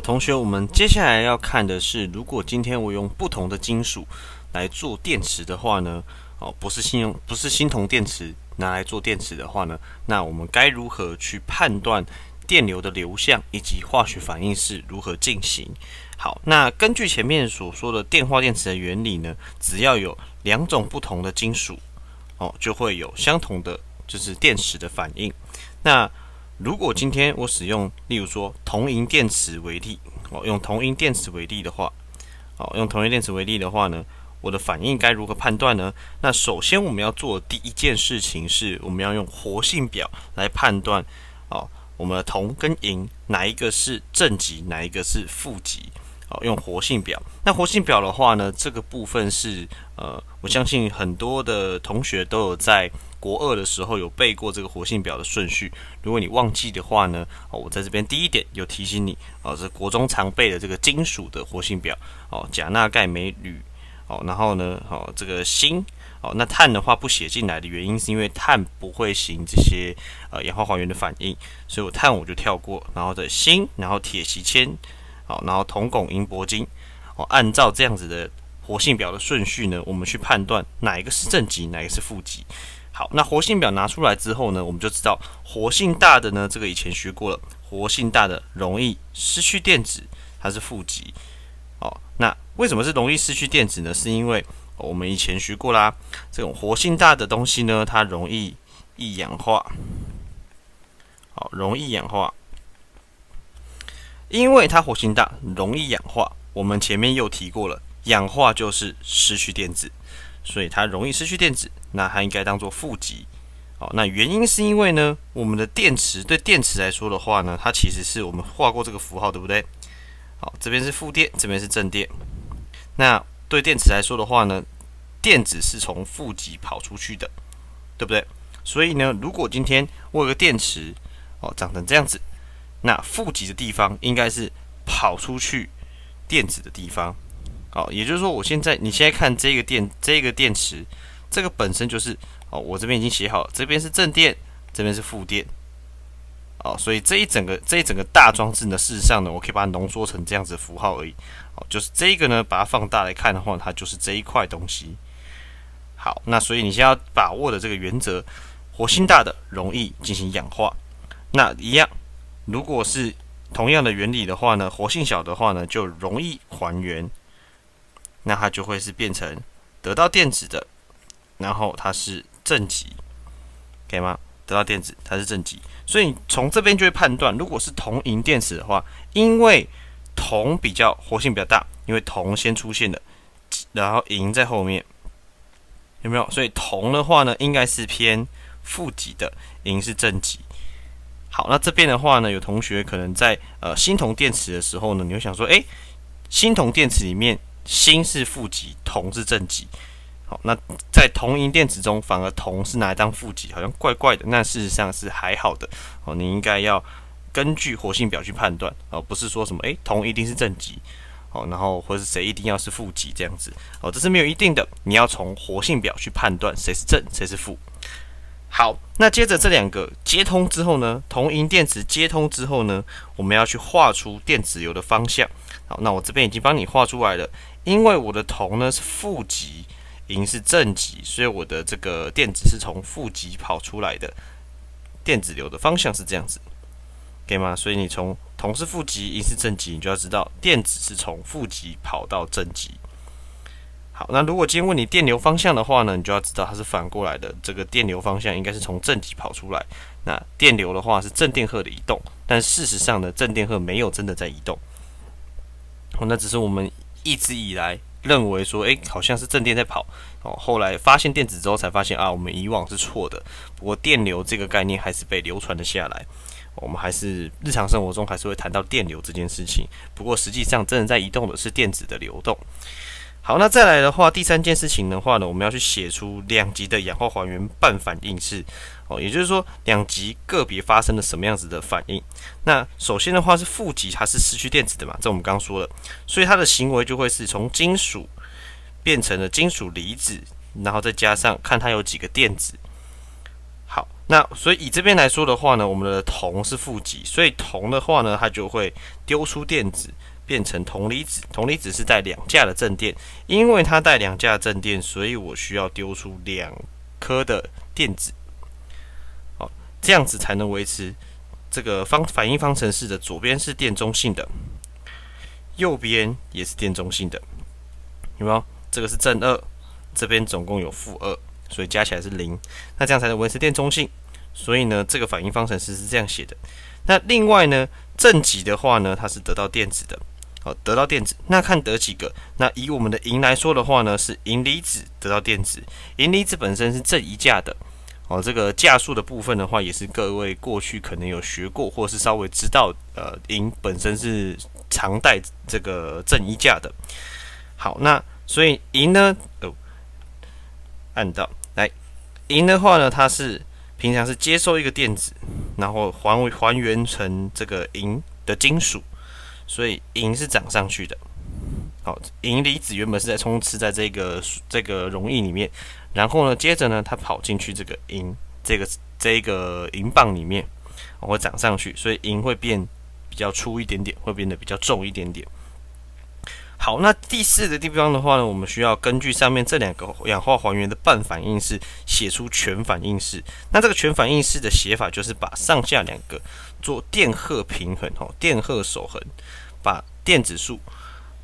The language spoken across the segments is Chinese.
同学，我们接下来要看的是，如果今天我用不同的金属来做电池的话呢，哦，不是新用，不是新铜电池拿来做电池的话呢，那我们该如何去判断电流的流向以及化学反应是如何进行？好，那根据前面所说的电化电池的原理呢，只要有两种不同的金属，哦，就会有相同的就是电池的反应。那如果今天我使用，例如说铜银电池为例，哦，用铜银电池为例的话，哦，用铜银电池为例的话呢，我的反应该如何判断呢？那首先我们要做的第一件事情是，我们要用活性表来判断，哦，我们的铜跟银哪一个是正极，哪一个是负极。哦，用活性表。那活性表的话呢，这个部分是呃，我相信很多的同学都有在国二的时候有背过这个活性表的顺序。如果你忘记的话呢，哦，我在这边第一点有提醒你，哦，是国中常背的这个金属的活性表。哦，钾、钠、钙、镁、铝。哦，然后呢，哦，这个锌。哦，那碳的话不写进来的原因是因为碳不会行这些呃氧化还原的反应，所以我碳我就跳过。然后的锌，然后铁、锡、铅。好，然后铜、汞、银、铂、金，哦，按照这样子的活性表的顺序呢，我们去判断哪一个是正极，哪一个是负极。好，那活性表拿出来之后呢，我们就知道活性大的呢，这个以前学过了，活性大的容易失去电子，它是负极。哦，那为什么是容易失去电子呢？是因为我们以前学过啦，这种活性大的东西呢，它容易易氧化。好，容易氧化。因为它活性大，容易氧化。我们前面又提过了，氧化就是失去电子，所以它容易失去电子。那它应该当做负极。好，那原因是因为呢，我们的电池对电池来说的话呢，它其实是我们画过这个符号，对不对？好，这边是负电，这边是正电。那对电池来说的话呢，电子是从负极跑出去的，对不对？所以呢，如果今天我有个电池，哦，长成这样子。那负极的地方应该是跑出去电子的地方，好，也就是说，我现在你现在看这个电这个电池，这个本身就是哦，我这边已经写好了，这边是正电，这边是负电，哦，所以这一整个这一整个大装置呢，事实上呢，我可以把它浓缩成这样子的符号而已，哦，就是这个呢，把它放大来看的话，它就是这一块东西。好，那所以你现在要把握的这个原则，活性大的容易进行氧化，那一样。如果是同样的原理的话呢，活性小的话呢，就容易还原，那它就会是变成得到电子的，然后它是正极，可以吗？得到电子它是正极，所以从这边就会判断，如果是铜银电池的话，因为铜比较活性比较大，因为铜先出现的，然后银在后面，有没有？所以铜的话呢，应该是偏负极的，银是正极。好，那这边的话呢，有同学可能在呃锌铜电池的时候呢，你会想说，诶，锌铜电池里面锌是负极，铜是正极。好，那在铜银电池中，反而铜是拿来当负极，好像怪怪的。那事实上是还好的。哦，你应该要根据活性表去判断，哦，不是说什么诶，铜一定是正极，哦，然后或是谁一定要是负极这样子，哦，这是没有一定的。你要从活性表去判断谁是正，谁是负。好，那接着这两个接通之后呢，铜银电池接通之后呢，我们要去画出电子流的方向。好，那我这边已经帮你画出来了。因为我的铜呢是负极，银是正极，所以我的这个电子是从负极跑出来的。电子流的方向是这样子，可以吗？所以你从铜是负极，银是正极，你就要知道电子是从负极跑到正极。好，那如果今天问你电流方向的话呢，你就要知道它是反过来的。这个电流方向应该是从正极跑出来。那电流的话是正电荷的移动，但事实上呢，正电荷没有真的在移动。哦，那只是我们一直以来认为说，诶，好像是正电在跑。哦，后来发现电子之后才发现啊，我们以往是错的。不过电流这个概念还是被流传了下来。我们还是日常生活中还是会谈到电流这件事情。不过实际上真的在移动的是电子的流动。好，那再来的话，第三件事情的话呢，我们要去写出两极的氧化还原半反应式哦，也就是说两极个别发生了什么样子的反应。那首先的话是负极，它是失去电子的嘛，这我们刚刚说了，所以它的行为就会是从金属变成了金属离子，然后再加上看它有几个电子。好，那所以以这边来说的话呢，我们的铜是负极，所以铜的话呢，它就会丢出电子，变成铜离子。铜离子是带两价的正电，因为它带两价正电，所以我需要丢出两颗的电子。这样子才能维持这个方反应方程式的左边是电中性的，右边也是电中性的，有没有？这个是正二，这边总共有负二。所以加起来是零，那这样才能维持电中性。所以呢，这个反应方程式是这样写的。那另外呢，正极的话呢，它是得到电子的，好，得到电子。那看得几个？那以我们的银来说的话呢，是银离子得到电子，银离子本身是正一价的。哦，这个价数的部分的话，也是各位过去可能有学过，或是稍微知道，呃，银本身是常带这个正一价的。好，那所以银呢，哦，按到来。银的话呢，它是平常是接收一个电子，然后还还原成这个银的金属，所以银是涨上去的。好，银离子原本是在充斥在这个这个溶液里面，然后呢，接着呢，它跑进去这个银这个这个银棒里面，会涨上去，所以银会变比较粗一点点，会变得比较重一点点。好，那第四个地方的话呢，我们需要根据上面这两个氧化还原的半反应式写出全反应式。那这个全反应式的写法就是把上下两个做电荷平衡，哦，电荷守恒，把电子数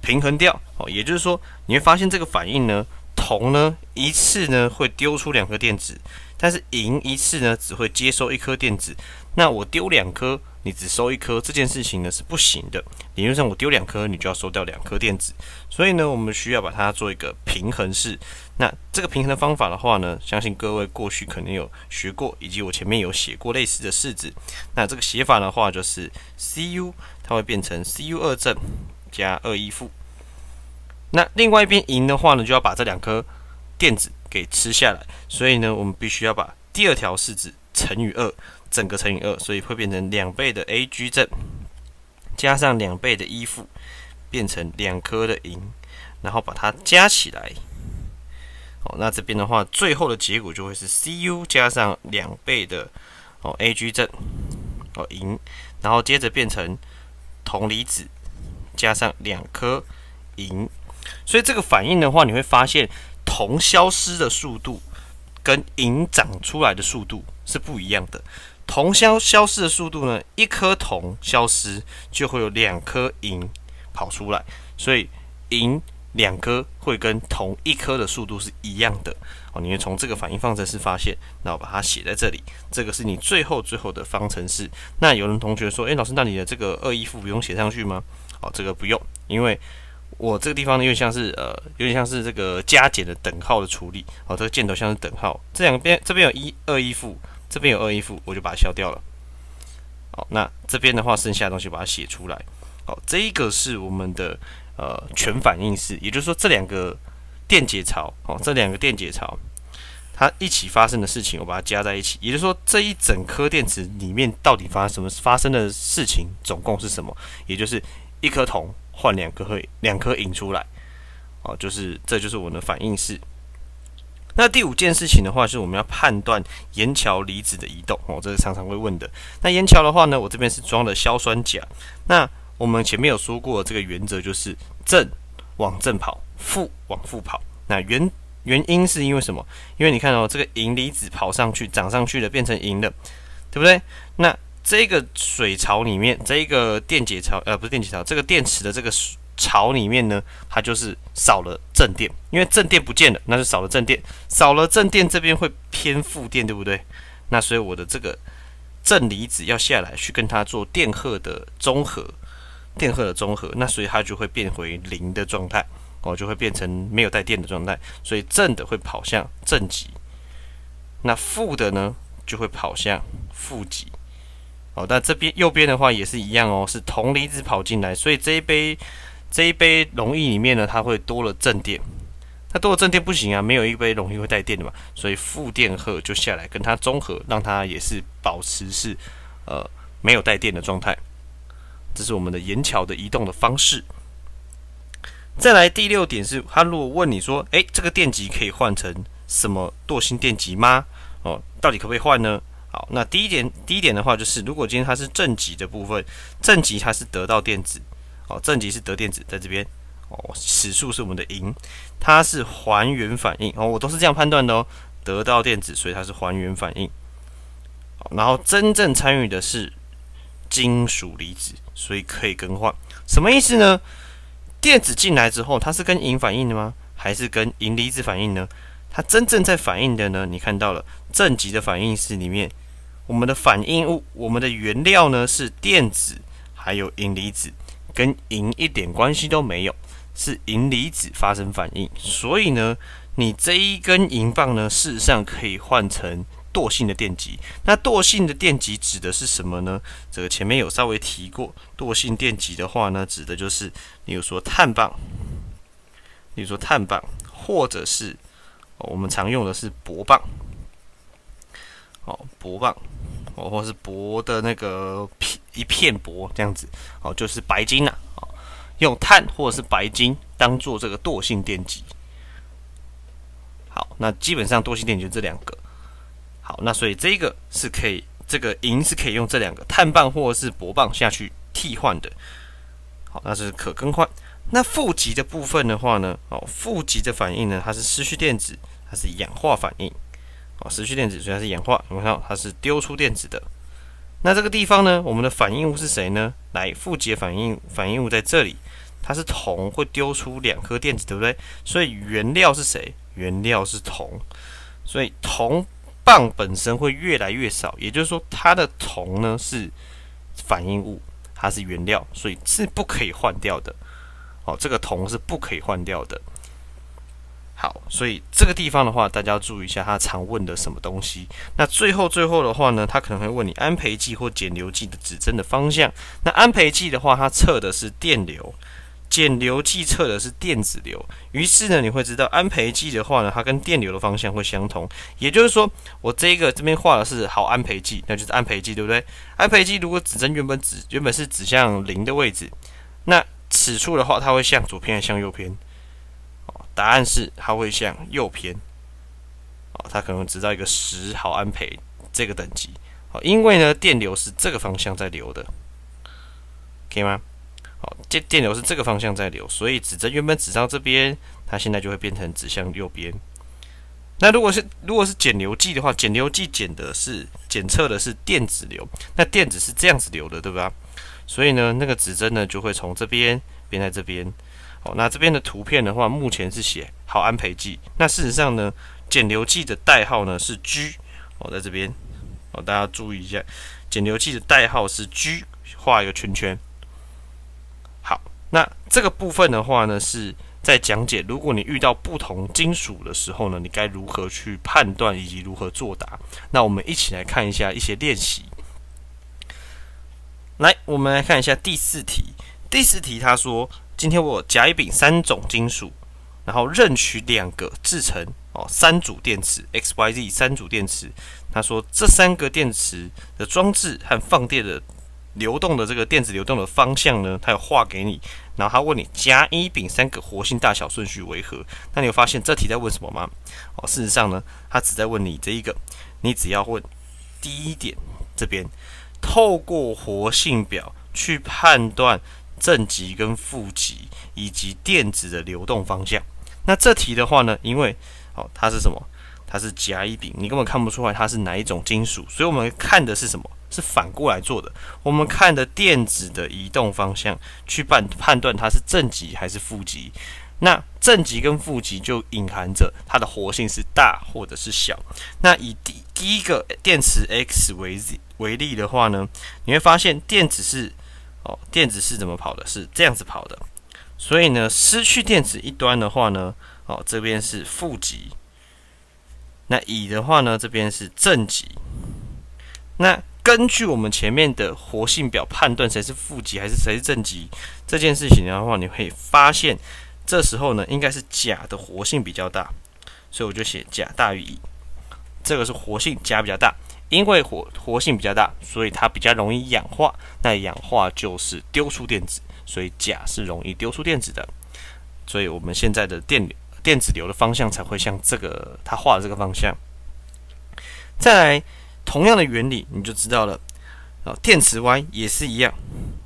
平衡掉，哦，也就是说你会发现这个反应呢，铜呢一次呢会丢出两颗电子，但是银一次呢只会接收一颗电子。那我丢两颗。你只收一颗这件事情呢是不行的。理论上，我丢两颗，你就要收掉两颗电子。所以呢，我们需要把它做一个平衡式。那这个平衡的方法的话呢，相信各位过去可能有学过，以及我前面有写过类似的式子。那这个写法的话，就是 Cu 它会变成 Cu 二正加二一负。那另外一边银的话呢，就要把这两颗电子给吃下来。所以呢，我们必须要把第二条式子乘以二。整个乘以二，所以会变成两倍的 Ag 正加上两倍的一负，变成两颗的银，然后把它加起来。哦，那这边的话，最后的结果就会是 Cu 加上两倍的哦 Ag 正哦银，然后接着变成铜离子加上两颗银。所以这个反应的话，你会发现铜消失的速度跟银长出来的速度是不一样的。铜消消失的速度呢？一颗铜消失就会有两颗银跑出来，所以银两颗会跟铜一颗的速度是一样的哦。你会从这个反应方程式发现，那我把它写在这里。这个是你最后最后的方程式。那有人同学说：“诶，老师，那你的这个二一负不用写上去吗？”哦，这个不用，因为我这个地方呢，有点像是呃，有点像是这个加减的等号的处理哦。这个箭头像是等号，这两边这边有一二一负。这边有二一负，我就把它消掉了。好，那这边的话，剩下的东西把它写出来。好，这一个是我们的呃全反应式，也就是说这两个电解槽，哦，这两个电解槽它一起发生的事情，我把它加在一起。也就是说，这一整颗电池里面到底发生什么发生的事情，总共是什么？也就是一颗铜换两颗两颗银出来。哦，就是这就是我们的反应式。那第五件事情的话，是我们要判断盐桥离子的移动哦，这是常常会问的。那盐桥的话呢，我这边是装了硝酸钾。那我们前面有说过，这个原则就是正往正跑，负往负跑。那原原因是因为什么？因为你看哦，这个银离子跑上去，涨上去了，变成银了，对不对？那这个水槽里面，这个电解槽，呃，不是电解槽，这个电池的这个。槽里面呢，它就是少了正电，因为正电不见了，那就少了正电，少了正电这边会偏负电，对不对？那所以我的这个正离子要下来去跟它做电荷的中和，电荷的中和，那所以它就会变回零的状态，哦，就会变成没有带电的状态，所以正的会跑向正极，那负的呢就会跑向负极，哦，那这边右边的话也是一样哦，是铜离子跑进来，所以这一杯。这一杯溶液里面呢，它会多了正电，那多了正电不行啊，没有一杯溶液会带电的嘛，所以负电荷就下来跟它中和，让它也是保持是呃没有带电的状态。这是我们的盐桥的移动的方式。再来第六点是，他如果问你说，诶，这个电极可以换成什么惰性电极吗？哦，到底可不可以换呢？好，那第一点，第一点的话就是，如果今天它是正极的部分，正极它是得到电子，哦，正极是得电子，在这边，哦，此数是我们的银，它是还原反应，哦，我都是这样判断的哦，得到电子，所以它是还原反应，然后真正参与的是金属离子，所以可以更换，什么意思呢？电子进来之后，它是跟银反应的吗？还是跟银离子反应呢？它真正在反应的呢？你看到了正极的反应式里面。我们的反应物，我们的原料呢是电子，还有银离子，跟银一点关系都没有，是银离子发生反应。所以呢，你这一根银棒呢，事实上可以换成惰性的电极。那惰性的电极指的是什么呢？这个前面有稍微提过，惰性电极的话呢，指的就是，比如说碳棒，比如说碳棒，或者是我们常用的是铂棒，哦，铂棒。哦，或是铂的那个片一片铂这样子，哦，就是白金呐，哦，用碳或者是白金当做这个惰性电极。好，那基本上惰性电极就这两个。好，那所以这个是可以，这个银是可以用这两个碳棒或者是铂棒下去替换的。好，那是可更换。那负极的部分的话呢，哦，负极的反应呢，它是失去电子，它是氧化反应。失去电子，所以它是氧化。你看到它是丢出电子的。那这个地方呢，我们的反应物是谁呢？来，负极反应反应物在这里，它是铜，会丢出两颗电子，对不对？所以原料是谁？原料是铜，所以铜棒本身会越来越少，也就是说，它的铜呢是反应物，它是原料，所以是不可以换掉的。哦，这个铜是不可以换掉的。好，所以这个地方的话，大家要注意一下，他常问的什么东西。那最后最后的话呢，他可能会问你安培剂或减流剂的指针的方向。那安培剂的话，它测的是电流；减流剂测的是电子流。于是呢，你会知道安培剂的话呢，它跟电流的方向会相同。也就是说，我这一个这边画的是好安培剂，那就是安培剂，对不对？安培剂如果指针原本指原本是指向零的位置，那此处的话，它会向左偏还是向右偏？答案是它会向右偏，哦，它可能知道一个十毫安培这个等级，好，因为呢电流是这个方向在流的，可以吗？好，电电流是这个方向在流，所以指针原本指到这边，它现在就会变成指向右边。那如果是如果是减流计的话，减流计检的是检测的是电子流，那电子是这样子流的，对吧？所以呢，那个指针呢就会从这边变在这边。哦，那这边的图片的话，目前是写好安培剂。那事实上呢，减流计的代号呢是 G。哦，在这边，哦，大家注意一下，减流计的代号是 G，画一个圈圈。好，那这个部分的话呢，是在讲解，如果你遇到不同金属的时候呢，你该如何去判断以及如何作答。那我们一起来看一下一些练习。来，我们来看一下第四题。第四题他说。今天我甲、乙、丙三种金属，然后任取两个制成哦三组电池 X、Y、Z 三组电池。他说这三个电池的装置和放电的流动的这个电子流动的方向呢，他有画给你。然后他问你甲、乙、丙三个活性大小顺序为何？那你有发现这题在问什么吗？哦，事实上呢，他只在问你这一个，你只要问第一点这边，透过活性表去判断。正极跟负极以及电子的流动方向。那这题的话呢，因为哦它是什么？它是甲乙丙，你根本看不出来它是哪一种金属，所以我们看的是什么？是反过来做的。我们看的电子的移动方向去判判断它是正极还是负极。那正极跟负极就隐含着它的活性是大或者是小。那以第第一个电池 X 为为例的话呢，你会发现电子是。哦，电子是怎么跑的？是这样子跑的。所以呢，失去电子一端的话呢，哦，这边是负极。那乙的话呢，这边是正极。那根据我们前面的活性表判断谁是负极还是谁是正极这件事情的话，你会发现这时候呢，应该是甲的活性比较大，所以我就写甲大于乙。这个是活性甲比较大。因为活活性比较大，所以它比较容易氧化。那氧化就是丢出电子，所以钾是容易丢出电子的。所以我们现在的电电子流的方向才会像这个它画的这个方向。再来，同样的原理你就知道了。哦，电池 Y 也是一样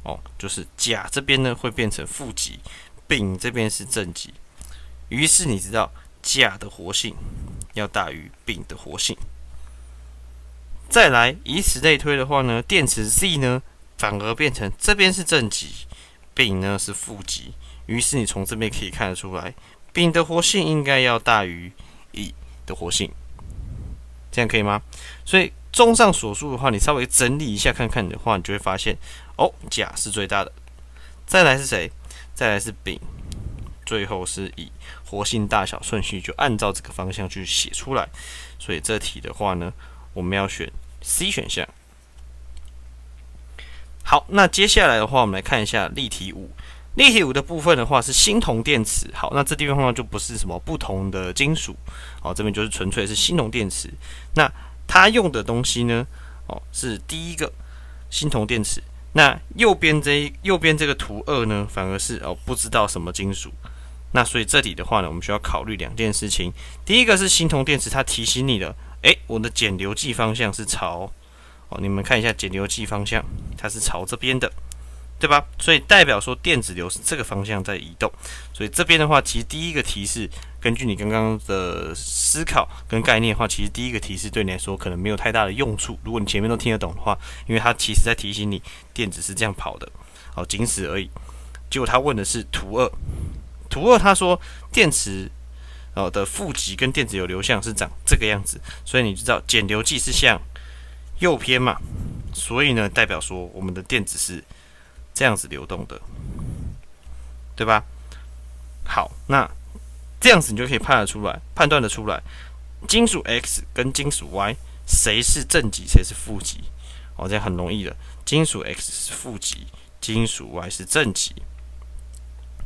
哦，就是钾这边呢会变成负极，丙这边是正极。于是你知道钾的活性要大于丙的活性。再来，以此类推的话呢，电池 Z 呢反而变成这边是正极，丙呢是负极。于是你从这边可以看得出来，丙的活性应该要大于乙的活性，这样可以吗？所以综上所述的话，你稍微整理一下看看的话，你就会发现，哦，甲是最大的，再来是谁？再来是丙，最后是乙，活性大小顺序就按照这个方向去写出来。所以这题的话呢，我们要选 C 选项。好，那接下来的话，我们来看一下例题五。例题五的部分的话是锌铜电池，好，那这地方的话就不是什么不同的金属，哦，这边就是纯粹是锌铜电池。那它用的东西呢，哦，是第一个锌铜电池。那右边这右边这个图二呢，反而是哦不知道什么金属。那所以这里的话呢，我们需要考虑两件事情。第一个是锌铜电池，它提醒你的，诶，我的减流计方向是朝，哦，你们看一下减流计方向，它是朝这边的。对吧？所以代表说电子流是这个方向在移动。所以这边的话，其实第一个提示，根据你刚刚的思考跟概念的话，其实第一个提示对你来说可能没有太大的用处。如果你前面都听得懂的话，因为它其实在提醒你电子是这样跑的，好，仅此而已。结果他问的是图二，图二他说电池哦的负极跟电子有流向是长这个样子，所以你知道减流计是向右偏嘛？所以呢，代表说我们的电子是。这样子流动的，对吧？好，那这样子你就可以判得出来，判断的出来，金属 X 跟金属 Y 谁是正极，谁是负极？哦，这样很容易的，金属 X 是负极，金属 Y 是正极，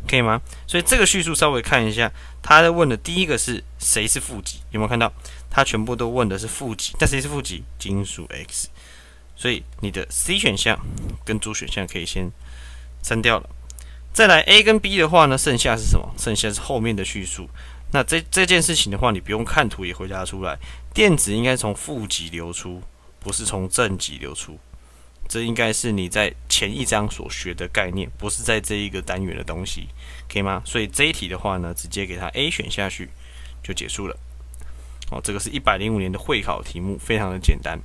可以吗？所以这个叙述稍微看一下，他在问的第一个是谁是负极？有没有看到？他全部都问的是负极，但谁是负极？金属 X。所以你的 C 选项跟 D 选项可以先。删掉了，再来 A 跟 B 的话呢，剩下是什么？剩下是后面的叙述。那这这件事情的话，你不用看图也回答出来。电子应该从负极流出，不是从正极流出。这应该是你在前一章所学的概念，不是在这一个单元的东西，可以吗？所以这一题的话呢，直接给它 A 选下去就结束了。哦，这个是一百零五年的会考题目，非常的简单。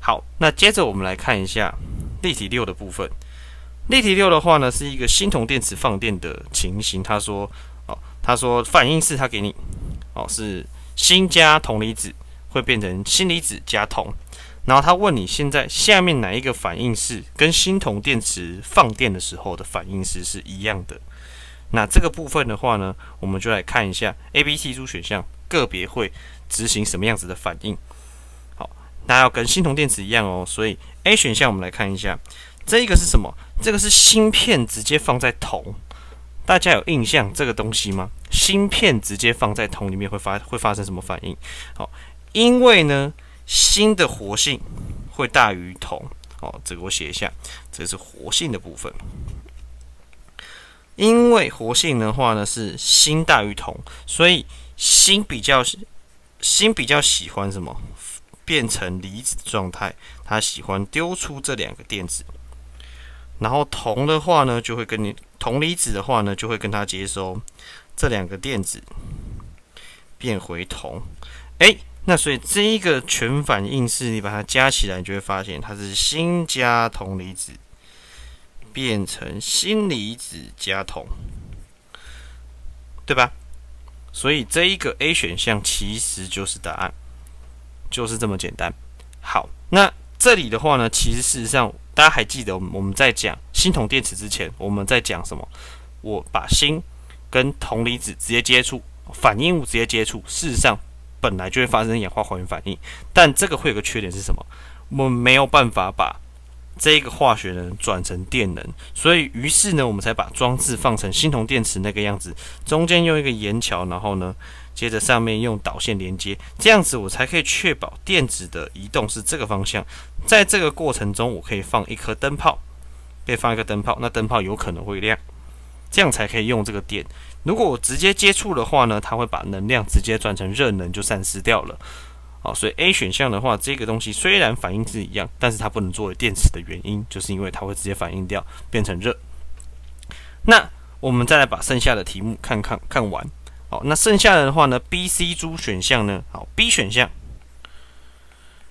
好，那接着我们来看一下例题六的部分。例题六的话呢，是一个锌铜电池放电的情形。他说，哦，他说反应式他给你，哦，是锌加铜离子会变成锌离子加铜。然后他问你现在下面哪一个反应式跟锌铜电池放电的时候的反应式是一样的？那这个部分的话呢，我们就来看一下 A、B、C 组选项个别会执行什么样子的反应。好，那要跟锌铜电池一样哦。所以 A 选项我们来看一下。这一个是什么？这个是芯片直接放在铜，大家有印象这个东西吗？芯片直接放在铜里面会发会发生什么反应？好，因为呢，锌的活性会大于铜。哦，这个我写一下，这是活性的部分。因为活性的话呢是锌大于铜，所以锌比较锌比较喜欢什么？变成离子状态，它喜欢丢出这两个电子。然后铜的话呢，就会跟你铜离子的话呢，就会跟它接收这两个电子，变回铜。哎，那所以这一个全反应式，你把它加起来，你就会发现它是锌加铜离子变成锌离子加铜，对吧？所以这一个 A 选项其实就是答案，就是这么简单。好，那这里的话呢，其实事实上。大家还记得我们在讲锌铜电池之前，我们在讲什么？我把锌跟铜离子直接接触，反应物直接接触，事实上本来就会发生氧化还原反应。但这个会有个缺点是什么？我们没有办法把这个化学能转成电能，所以于是呢，我们才把装置放成锌铜电池那个样子，中间用一个盐桥，然后呢。接着上面用导线连接，这样子我才可以确保电子的移动是这个方向。在这个过程中，我可以放一颗灯泡，可以放一个灯泡，那灯泡有可能会亮，这样才可以用这个电。如果我直接接触的话呢，它会把能量直接转成热能，就散失掉了。好，所以 A 选项的话，这个东西虽然反应是一样，但是它不能作为电池的原因，就是因为它会直接反应掉，变成热。那我们再来把剩下的题目看看看完。好，那剩下的话呢，B、C、D 选项呢？好，B 选项，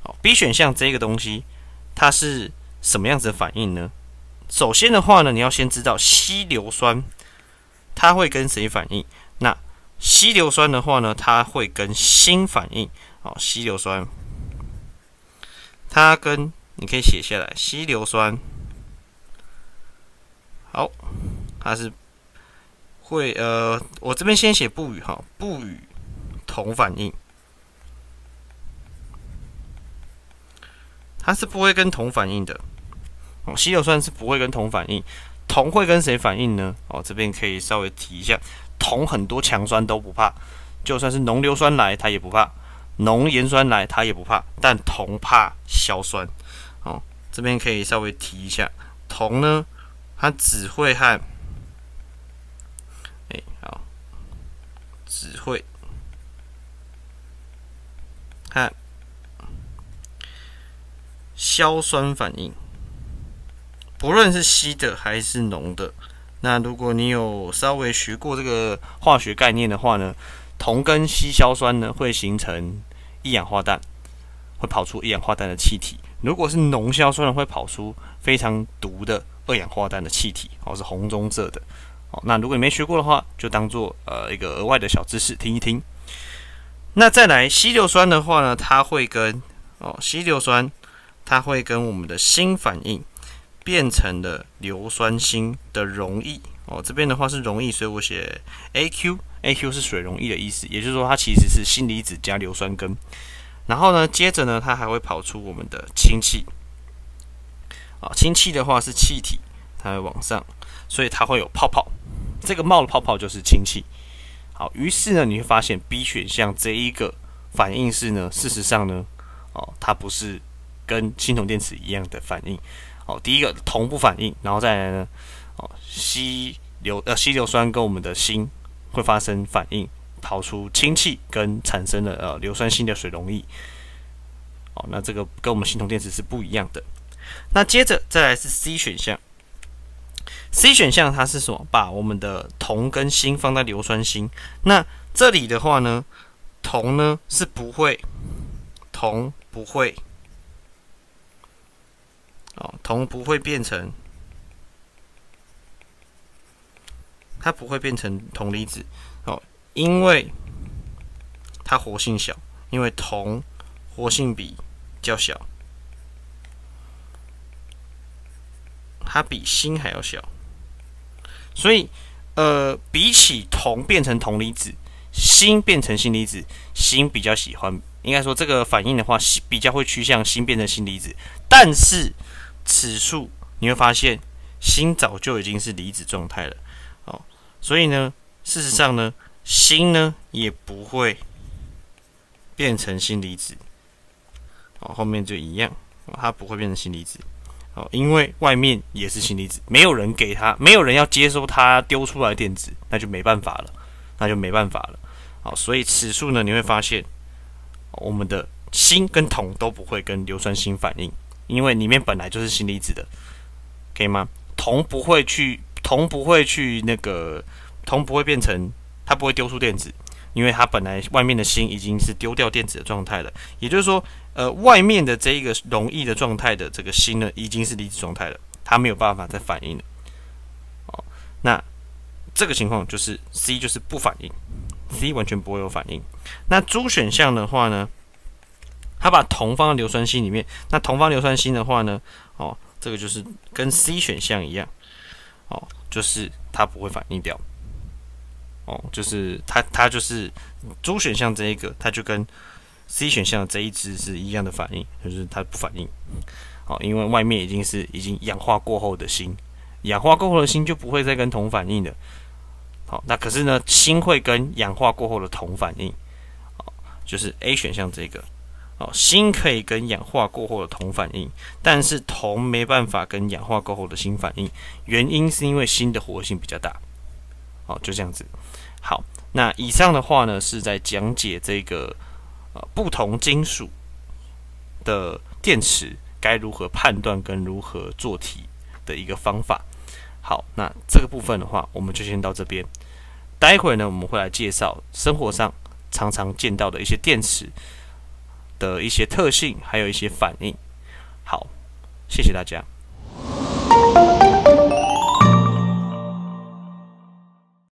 好，B 选项这个东西，它是什么样子的反应呢？首先的话呢，你要先知道稀硫酸它会跟谁反应？那稀硫酸的话呢，它会跟锌反应。哦，稀硫酸，它跟你可以写下来，稀硫酸，好，它是会呃，我这边先写不与哈，不与铜反应，它是不会跟铜反应的。哦，稀硫酸是不会跟铜反应，铜会跟谁反应呢？哦，这边可以稍微提一下，铜很多强酸都不怕，就算是浓硫酸来，它也不怕。浓盐酸来，它也不怕，但铜怕硝酸。哦，这边可以稍微提一下，铜呢，它只会和，哎，好，只会和硝酸反应，不论是稀的还是浓的。那如果你有稍微学过这个化学概念的话呢？铜跟稀硝酸呢，会形成一氧化氮，会跑出一氧化氮的气体。如果是浓硝酸呢，会跑出非常毒的二氧化氮的气体，哦，是红棕色的。哦，那如果你没学过的话，就当做呃一个额外的小知识听一听。那再来稀硫酸的话呢，它会跟哦稀硫酸，它会跟我们的锌反应，变成了硫酸锌的溶液。哦，这边的话是溶液，所以我写 AQ。AQ 是水溶液的意思，也就是说它其实是锌离子加硫酸根。然后呢，接着呢，它还会跑出我们的氢气。啊，氢气的话是气体，它会往上，所以它会有泡泡。这个冒的泡泡就是氢气。好，于是呢，你会发现 B 选项这一个反应式呢，事实上呢，哦，它不是跟锌铜电池一样的反应。哦，第一个铜不反应，然后再来呢，哦，稀硫呃稀硫酸跟我们的锌。会发生反应，跑出氢气跟产生了呃硫酸锌的水溶液。哦，那这个跟我们锌铜电池是不一样的。那接着再来是 C 选项，C 选项它是什么？把我们的铜跟锌放在硫酸锌。那这里的话呢，铜呢是不会，铜不会，哦，铜不会变成。它不会变成铜离子，哦，因为它活性小，因为铜活性比较小，它比锌还要小，所以，呃，比起铜变成铜离子，锌变成锌离子，锌比较喜欢，应该说这个反应的话，比较会趋向锌变成锌离子，但是此处你会发现，锌早就已经是离子状态了。哦所以呢，事实上呢，锌呢也不会变成锌离子，哦，后面就一样，它不会变成锌离子，哦，因为外面也是锌离子，没有人给它，没有人要接收它丢出来的电子，那就没办法了，那就没办法了，好，所以此处呢，你会发现，我们的锌跟铜都不会跟硫酸锌反应，因为里面本来就是锌离子的，可以吗？铜不会去。铜不会去那个，铜不会变成，它不会丢出电子，因为它本来外面的锌已经是丢掉电子的状态了。也就是说，呃，外面的这一个容易的状态的这个锌呢，已经是离子状态了，它没有办法再反应了。哦，那这个情况就是 C 就是不反应，C 完全不会有反应。那 D 选项的话呢，它把铜放在硫酸锌里面，那铜放硫酸锌的话呢，哦，这个就是跟 C 选项一样。哦，就是它不会反应掉。哦，就是它，它就是猪选项这一个，它就跟 C 选项这一只是一样的反应，就是它不反应。哦，因为外面已经是已经氧化过后的锌，氧化过后的锌就不会再跟铜反应的。好，那可是呢，锌会跟氧化过后的铜反应。哦，就是 A 选项这个。哦，锌可以跟氧化过后的铜反应，但是铜没办法跟氧化过后的锌反应，原因是因为锌的活性比较大。好，就这样子。好，那以上的话呢，是在讲解这个呃不同金属的电池该如何判断跟如何做题的一个方法。好，那这个部分的话，我们就先到这边。待会呢，我们会来介绍生活上常常见到的一些电池的一些特性，还有一些反应。好，谢谢大家。